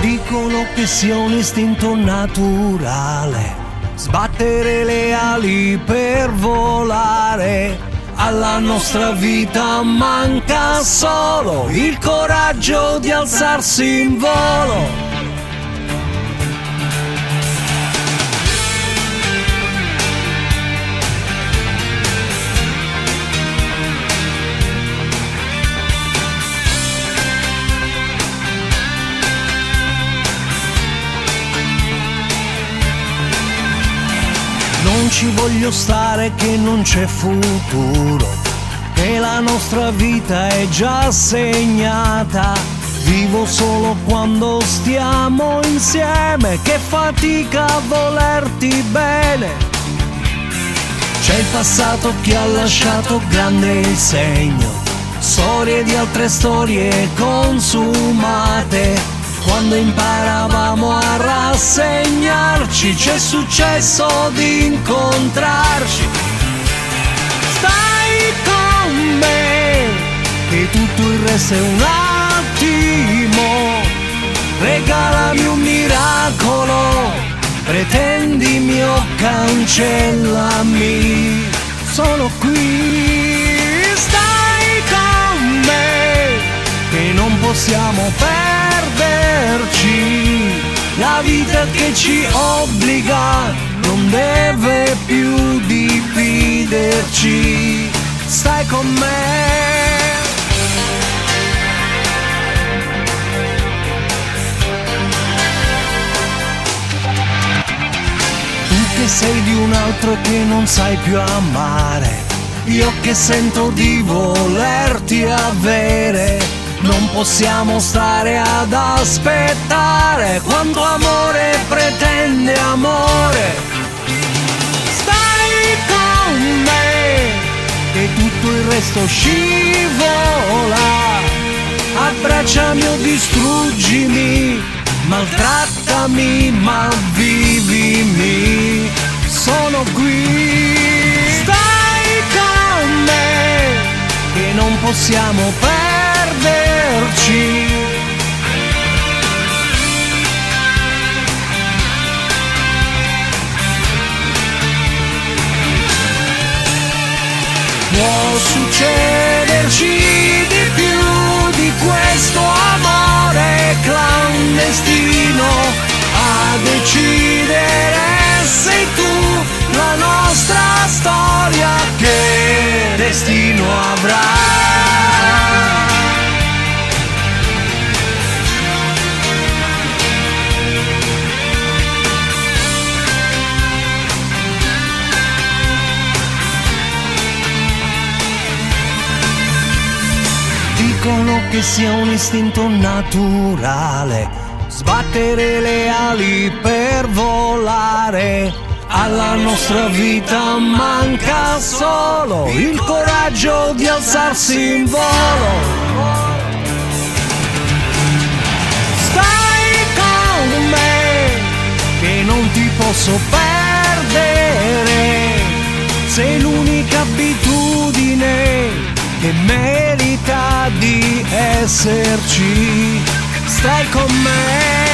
Dicono che sia un istinto naturale sbattere le ali per volare. Alla nostra vita manca solo il coraggio di alzarsi in volo. Non ci voglio stare che non c'è futuro, che la nostra vita è già segnata. Vivo solo quando stiamo insieme, che fatica a volerti bene. C'è il passato che ha lasciato grande il segno, storie di altre storie consumate quando imparavamo a rassegnarci c'è successo di incontrarci. Stai con me, che tutto il resto è un attimo. Regalami un miracolo, pretendimi o cancellami. Sono qui, stai con me, che non possiamo perdere perderci. La vita che ci obbliga non deve più dividerci. Stai con me. Tu che sei di un altro che non sai più amare. Io che sento di volerti avere possiamo stare ad aspettare quanto amore pretende amore. Stai con me e tutto il resto scivola. Abbracciami o distruggimi, maltrattami ma vivimi. Sono qui. Stai con me che non possiamo perdere perderci. Può succederci di più di questo amore clandestino a decidere dicono che sia un istinto naturale, sbattere le ali per volare. Alla nostra vita manca solo il coraggio di alzarsi in volo. Stai con me, che non ti posso perdere. Sei l'unica abitudine che di esserci. Stai con me.